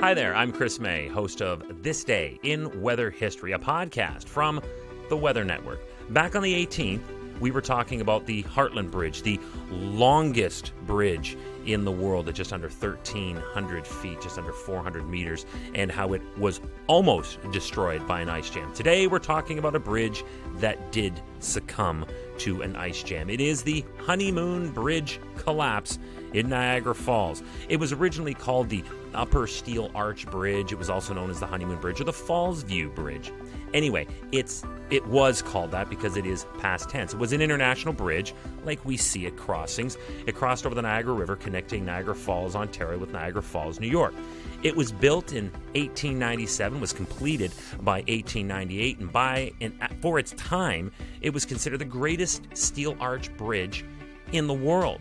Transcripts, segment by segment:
Hi there, I'm Chris Mei, host of This Day in Weather History, a podcast from the Weather Network. Back on the 18th, we were talking about the Hartland Bridge, the longest bridge in the world at just under 1,300 feet, just under 400 meters, and how it was almost destroyed by an ice jam. Today, we're talking about a bridge that did succumb to an ice jam. It is the Honeymoon Bridge collapse in Niagara Falls. It was originally called the Upper Steel Arch Bridge. It was also known as the Honeymoon Bridge or the Falls View Bridge. Anyway, it's it was called that because it is past tense. It was an international bridge, like we see at crossings. It crossed over the Niagara River, connecting Niagara Falls, Ontario, with Niagara Falls, New York. It was built in 1897, was completed by 1898, and by and for its time, it was considered the greatest steel arch bridge in the world.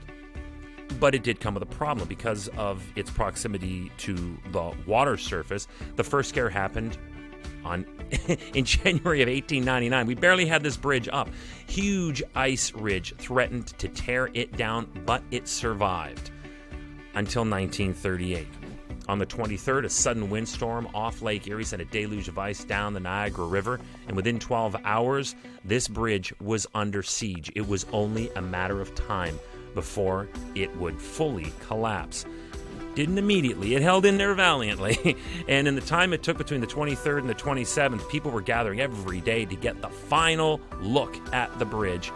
But it did come with a problem because of its proximity to the water surface. The first scare happened on in January of 1899. We barely had this bridge up. Huge ice ridge threatened to tear it down, but it survived until 1938. On the 23rd, a sudden windstorm off Lake Erie sent a deluge of ice down the Niagara River, and within 12 hours, this bridge was under siege. It was only a matter of time before it would fully collapse didn't immediately. It held in there valiantly. and in the time it took between the 23rd and the 27th, people were gathering every day to get the final look at the bridge.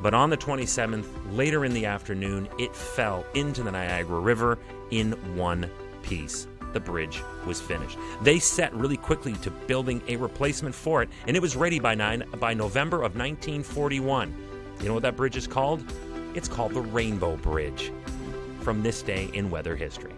But on the 27th, later in the afternoon, it fell into the Niagara River in one piece. The bridge was finished. They set really quickly to building a replacement for it, and it was ready by, nine, by November of 1941. You know what that bridge is called? It's called the Rainbow Bridge from this day in weather history.